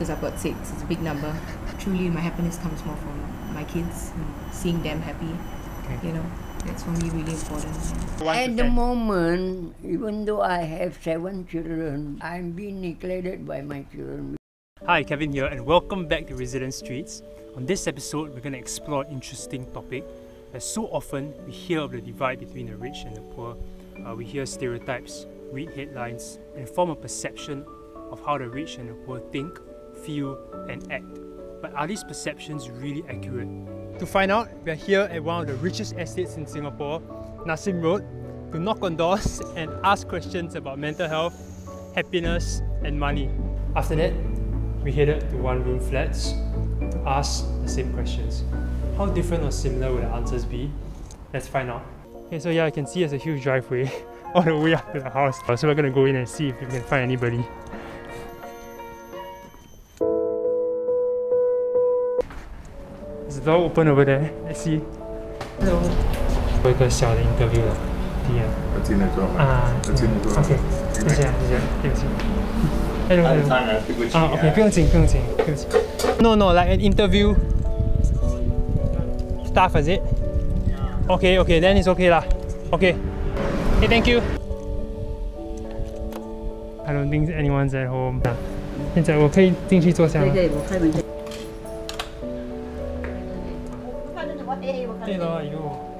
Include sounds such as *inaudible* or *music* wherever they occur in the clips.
because I've got six. It's a big number. Truly, my happiness comes more from my kids, and seeing them happy. Okay. You know, that's for me really important. At the moment, even though I have seven children, I'm being neglected by my children. Hi, Kevin here, and welcome back to Resident Streets. On this episode, we're going to explore an interesting topic. As so often, we hear of the divide between the rich and the poor. Uh, we hear stereotypes, read headlines, and form a perception of how the rich and the poor think, feel, and act. But are these perceptions really accurate? To find out, we are here at one of the richest estates in Singapore, Nassim Road, to knock on doors *laughs* and ask questions about mental health, happiness, and money. After that, we headed to one room flats to ask the same questions. How different or similar would the answers be? Let's find out. Okay, so yeah, I can see there's a huge driveway *laughs* all the way up to the house. So we're gonna go in and see if we can find anybody. the door open over there? Let's see. Hello. 做一个小的 interview 了，体验。我进来做嘛，啊我进来做。 OK，谢谢，谢谢，对不起。Hello, 按 hello. 上啊，对不起 Ah, okay, 不用紧，不用紧，不用紧。No, no, like an interview. Staff, is it? Okay, okay, then it's okay lah. Okay. Okay, thank you. I don't think anyone's at home. 现在我可以进去坐下吗？对对，我开门。 对了，哎呦。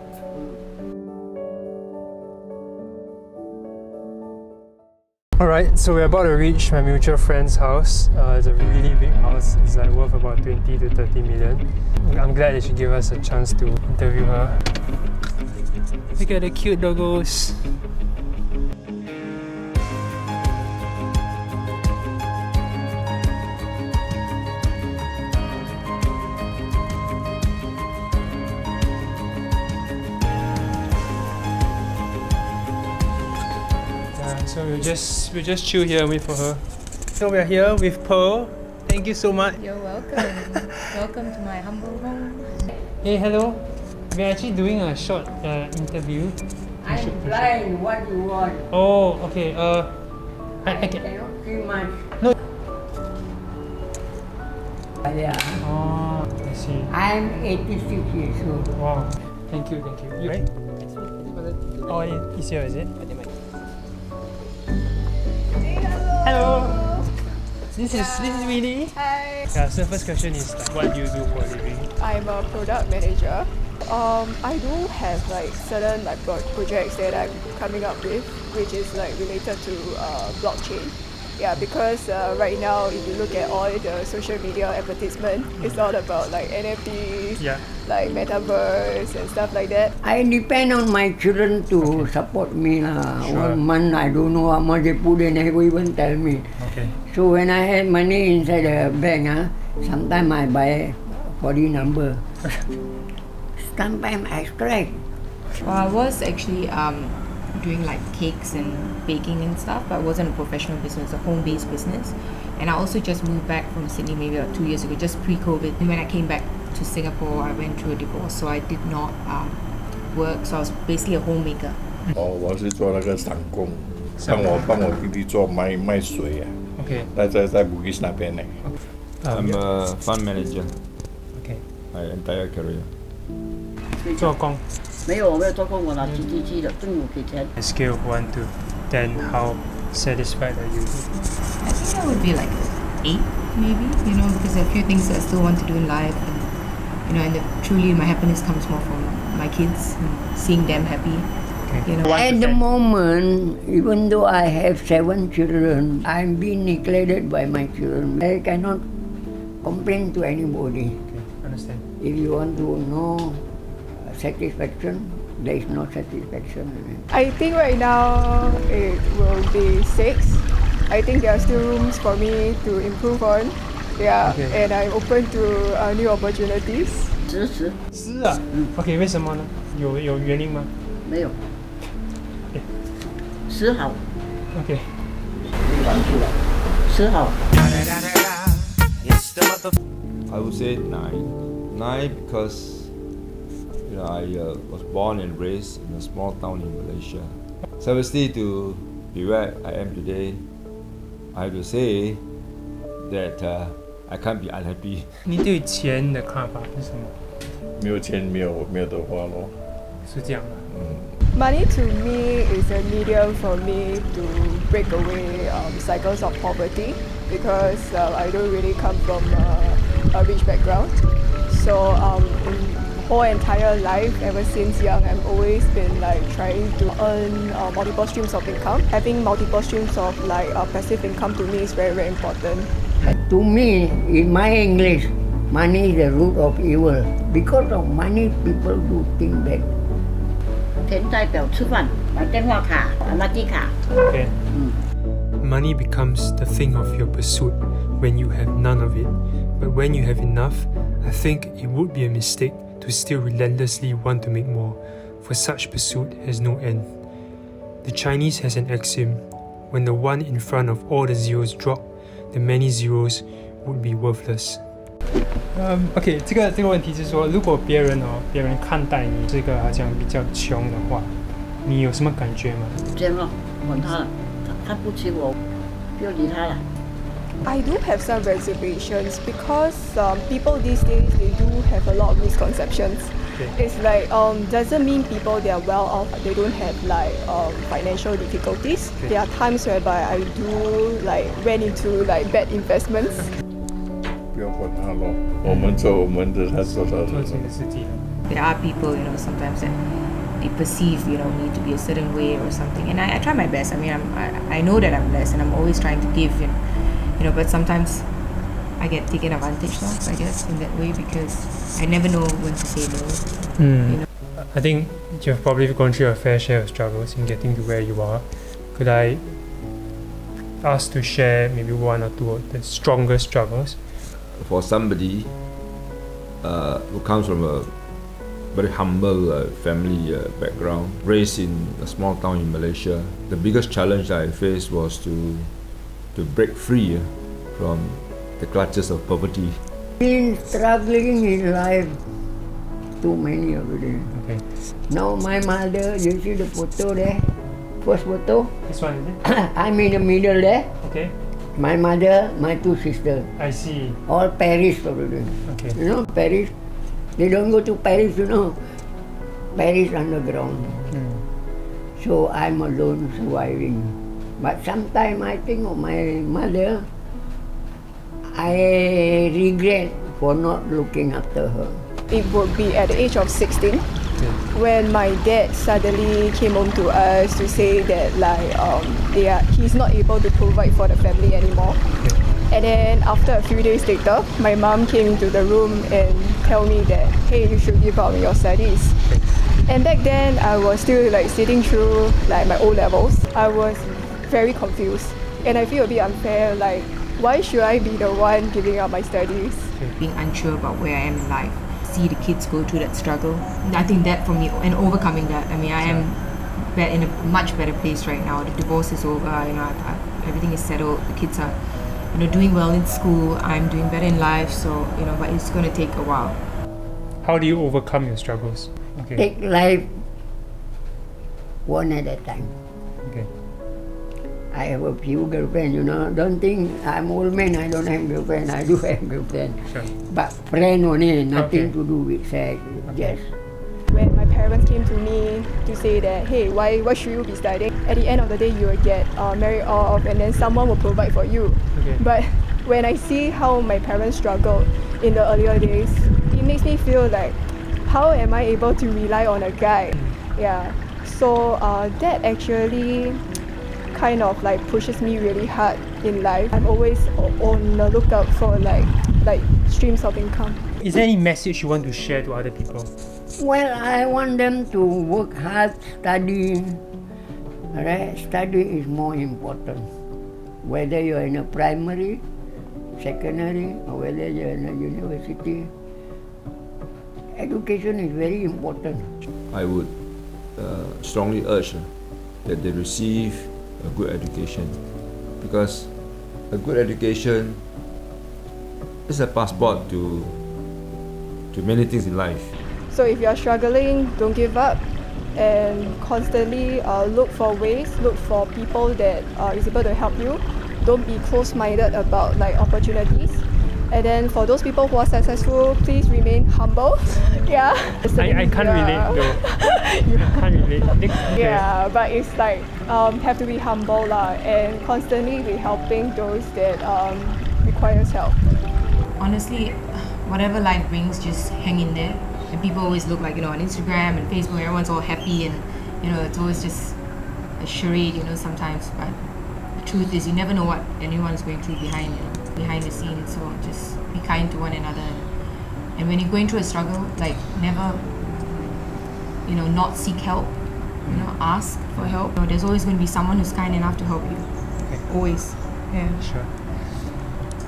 Alright, so we're about to reach my mutual friend's house. Uh, it's a really big house. It's like worth about 20 to 30 million. I'm glad that she gave us a chance to interview her. Look at the cute doggos. Yeah, so we'll just we'll just chill here and wait for her. So we're here with Pearl. Thank you so much. You're welcome. *laughs* welcome to my humble home. Hey, hello. We're actually doing a short uh, interview. I'm blind. What you want? Oh, okay. Uh, I, I can. cannot see much. No. Yeah. Oh, I see. I'm 86 years old. Wow. Thank you, thank you. You right? Oh, it- it's here, is it? This is this is Winnie. Hi, Yeah. So first question is like, what do you do for a living? I'm a product manager. Um, I do have like certain like projects that I'm coming up with, which is like related to uh, blockchain. Yeah, because uh, right now, if you look at all the social media advertisement, it's all about like NFTs, Yeah. like metaverse and stuff like that. I depend on my children to support me. lah. Sure. One month, I don't know how much they put, in they never even tell me. Okay. So when I had money inside the bank, ah, sometimes I buy for the number. *laughs* sometimes I strike. Well, I was actually um, doing like cakes and baking and stuff, but it wasn't a professional business, it was a home based business. And I also just moved back from Sydney maybe about two years ago, just pre COVID. And when I came back to Singapore, I went through a divorce, so I did not um, work, so I was basically a homemaker. 哦，我是做那个散工，帮我帮我弟弟做卖卖水啊， Okay. 在在在 Bugis 那边呢。 I'm a fund manager. Okay. My entire career. 做工。 没有，我没有做过，我拿起机器的，政府给钱。 A scale of one to ten, how satisfied are you? I think that would be like eight, maybe, you know, because there are a few things that I still want to do in life. And, you know, and the, truly my happiness comes more from my kids and seeing them happy. Okay. You know, One to At the ten. moment, even though I have seven children, I'm being neglected by my children. I cannot complain to anybody. Okay, understand. If you want to know uh, satisfaction, there is no satisfaction. in it. I think right now it will be six. I think there are still rooms for me to improve on. Yeah, Okay. and I'm open to uh, new opportunities. 十十是啊。OK，为什么呢？有有原因吗没有，十好， ？OK。十好。 I would say nine. Nine because you know I uh, was born and raised in a small town in Malaysia. So obviously to be where I am today, I have to say that uh, I can't be unhappy. *laughs* 你对钱的看法是什么？没有钱没有没有得花咯。是这样的。 Money to me is a medium for me to break away um, cycles of poverty because uh, I don't really come from uh, a rich background. So um, in whole entire life, ever since young, I've always been like trying to earn uh, multiple streams of income. Having multiple streams of like uh, passive income to me is very very important. To me, in my English, money is the root of evil. Because of money, people do things bad. 钱代表吃饭，买电话卡、买垃圾卡。 Okay. Money becomes the thing of your pursuit when you have none of it. But when you have enough, I think it would be a mistake to still relentlessly want to make more, for such pursuit has no end. The Chinese has an axiom when the one in front of all the zeros drop, the many zeros would be worthless. 嗯、o k 这个这个问题是说，如果别人哦，别人看待你这个好像比较穷的话，你有什么感觉吗？这样咯，管他了，他看不起我，不要理他了。 I do have some reservations because um, people these days they do have a lot of misconceptions. Okay. It's like um, doesn't mean people they are well off they don't have like um, financial difficulties. Okay. There are times whereby I do like went into like bad investments. 不要管他咯，我们做我们的，他做他的做。自己的自己的。 there are people, you know, sometimes that they perceive, you know, me to be a certain way or something. And I, I try my best. I mean, I'm, I, I know that I'm blessed and I'm always trying to give, you know, you know, but sometimes I get taken advantage of, I guess, in that way because I never know when to say no. Mm. You know. I think you've probably gone through a fair share of struggles in getting to where you are. Could I ask to share maybe one or two of the strongest struggles? For somebody uh, who comes from a very humble uh, family uh, background, raised in a small town in Malaysia, the biggest challenge I faced was to to break free uh, from the clutches of poverty. Been struggling in life, too many of them. Okay. Now my mother, you see the photo there? First photo, This one is it? *coughs* I'm in the middle there. Okay. My mother, my two sisters, I see. all Paris already. Okay. You know, Paris. They don't go to Paris, you know. Paris underground. Mm. So I'm alone surviving. But sometimes I think of my mother, I regret for not looking after her. It would be at the age of 16 when my dad suddenly came home to us to say that like um, they are, he's not able to provide for the family anymore. And then after a few days later, my mom came into the room and tell me that hey, you should give up on your studies. And back then, I was still like sitting through like my O levels. I was very confused, and I feel a bit unfair. Like, why should I be the one giving up my studies? Being unsure about where I am in life, see the kids go through that struggle. I think that for me, and overcoming that, I mean, I am be- in a much better place right now. The divorce is over, you know, I've, I've, everything is settled. The kids are, you know, doing well in school. I'm doing better in life, so, you know, but it's going to take a while. How do you overcome your struggles? Okay. Take life one at a time. Okay. I have a few girlfriends, you know. Don't think I'm old man, I don't have girlfriend. I do *laughs* have girlfriend. Sure. But friend only, nothing Okay. to do with sex. Just When my parents came to me to say that, hey, why, why should you be studying? At the end of the day, you will get uh, married off, and then someone will provide for you. Okay. But when I see how my parents struggled in the earlier days, it makes me feel like, how am I able to rely on a guy? Yeah. So uh, that actually kind of like pushes me really hard in life. I'm always on the lookout for like like streams of income. Is there any message you want to share to other people? Well, I want them to work hard, study. Right? Study is more important. Whether you're in a primary, secondary, or whether you're in a university, education is very important. I would uh, strongly urge uh, that they receive a good education because a good education is a passport to to many things in life. So if you're struggling, don't give up and constantly uh, look for ways, look for people that uh, is able to help you. Don't be close-minded about like opportunities. And then for those people who are successful, please remain humble. *laughs* yeah. I, I can't Yeah. relate though. *laughs* I can't relate. Okay. Yeah, but it's like um, have to be humble lah, and constantly be helping those that um, requires help. honestly, whatever life brings, just hang in there. And people always look like, you know, on Instagram and Facebook, everyone's all happy and, you know, it's always just a charade, you know, sometimes. But the truth is, you never know what anyone's going through behind, you know, behind the scenes. So just be kind to one another. And when you're going through a struggle, like, never, you know, not seek help. You know, ask for help. You know, there's always going to be someone who's kind enough to help you. Always. Yeah. Sure.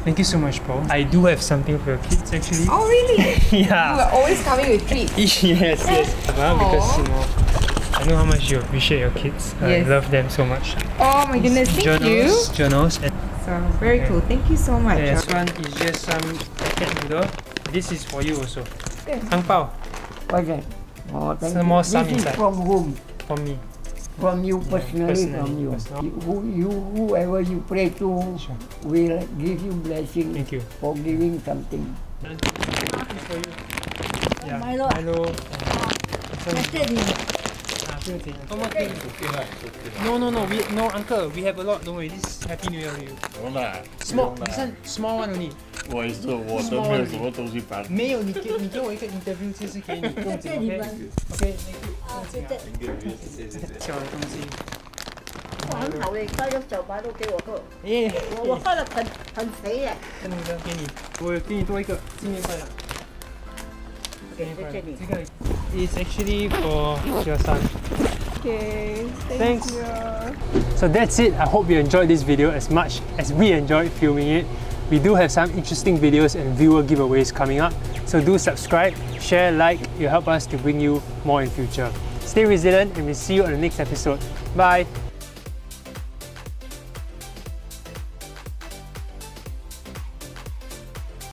Thank you so much, Paul. I do have something for your kids actually. Oh, really? *laughs* you yeah. are always coming with treats. *laughs* yes, yes. Well, because you know, I know how much you appreciate your kids. Yes. I love them so much. Oh my goodness, thank you. journals, journals, and So very Okay. cool. Thank you so much. this one is just some packet noodle. This is for you also. Yeah. Ang pao What's that? Oh, thank Some you. more sun this is inside. from whom? for me. From you personally, personally, from you. personal. You- Who, you. Whoever you pray to Sure. will give you blessing Thank you. for giving something. This is for you. Yeah. Milo. Milo. and some- Ah, 不用紧 One more thing. No, no, no. We no, uncle. We have a lot. Don't worry. This is Happy New Year to you. 不用啦， Small. 不用 This 啦 one small one only. 我也是，我都没有什么东西搬。没有，你给你给我一个 interview 就是给你，不用紧，OK。OK，小的东西。哇，很好嘞，加入就把都给我个，耶，我我喝了很很肥耶。这个给你，我给你多一个纪念快乐。纪念快乐谢谢你这个 is actually for your son. Okay, thank Thanks. you. So that's it. I hope you enjoyed this video as much as we enjoyed filming it. We do have some interesting videos and viewer giveaways coming up. So do subscribe, share, like. It'll help us to bring you more in future. Stay resilient and we'll see you on the next episode. Bye.